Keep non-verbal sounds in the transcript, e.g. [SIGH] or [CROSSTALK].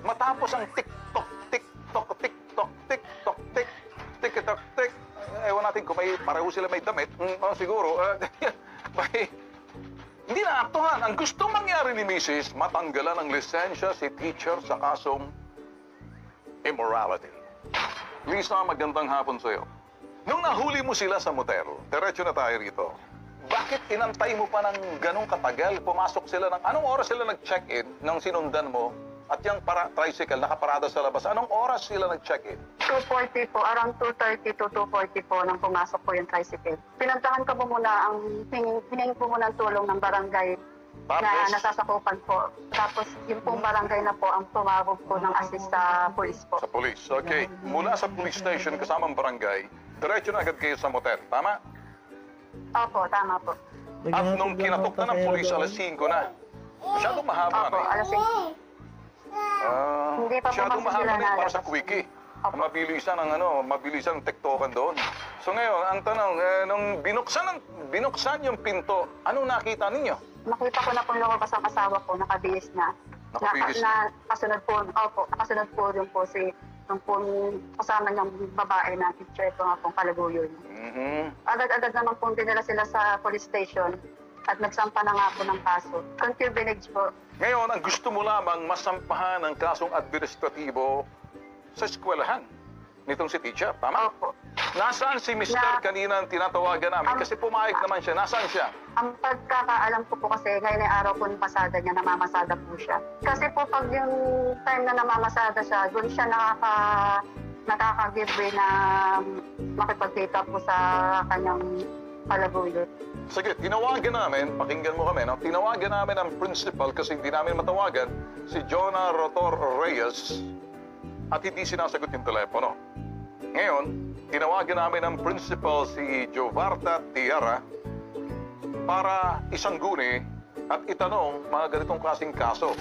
Matapos ang TikTok, TikTok, TikTok, TikTok, tik, TikTok, tik. Ewan natin kung may pareho sila may damit. Mm, oh, siguro. eh, [LAUGHS] may, hindi na aktuhan. Ang gusto mangyari ni Mrs. matanggalan ng lisensya si teacher sa kasong immorality. Lisa, magandang hapon sa'yo. Nung nahuli mo sila sa motel, diretso na tayo rito. Bakit inantay mo pa ng ganong katagal? Pumasok sila ng... Anong oras sila nag-check-in nang sinundan mo? At yung para, tricycle nakaparada sa labas, anong oras sila nag-check-in? 240 po, around 230 to 240 po nang pumasok po yung tricycle. Pinuntahan ko po muna ang, hinging, hinging po muna ng tulong ng barangay na Tapos, nasasakupan po. Tapos yung pong barangay na po ang tumawag po ng assist sa police po. sa police. Okay. Mula sa police station kasamang barangay, diretso na agad kayo sa motel. Tama? Opo, tama po. At nung kinatok na ng police, alas 5 na. Masyadong mahaba Opo, na eh. alas 6. Ah, Hindi pa po masyadong kasi mahaba sila na eh, para nalabas. sa quickie. Opo. Mabilisan ang ano, mabilisan ang tektokan doon. So ngayon, ang tanong, eh, nung binuksan, ang, binuksan yung pinto, anong nakita ninyo? Nakita ko na po lumabas ang asawa ko, nakabihis na. Nakabihis na, kasunod po, opo, nakasunod po yung po si yung po kasama niyang babae na teacher ko nga pong kalaguyo. Mhm. Agad-agad naman pong dinala sila sa police station at nagsampa na nga po ng kaso. Concubinage po. Ngayon, ang gusto mo lamang masampahan ng kasong administratibo sa eskwelahan nitong si teacher, tama? Opo. Nasaan si Mr. Na- kanina ang tinatawagan namin? Kasi pumayag naman siya. Nasaan siya? Ang pagkakaalam ko po kasi ngayon ay araw po ng pasada niya, namamasada po siya. Kasi po pag yung time na namamasada siya, doon siya nakaka nakaka-give na makipagkita po sa kanyang palaguyo. Sige, tinawagan namin, pakinggan mo kami, no? Tinawagan namin ang principal kasi hindi namin matawagan si Jonah Rotor Reyes at hindi sinasagot yung telepono. Ngayon, tinawagan namin ang principal si Jovarta Tiara para isangguni at itanong mga ganitong klaseng kaso.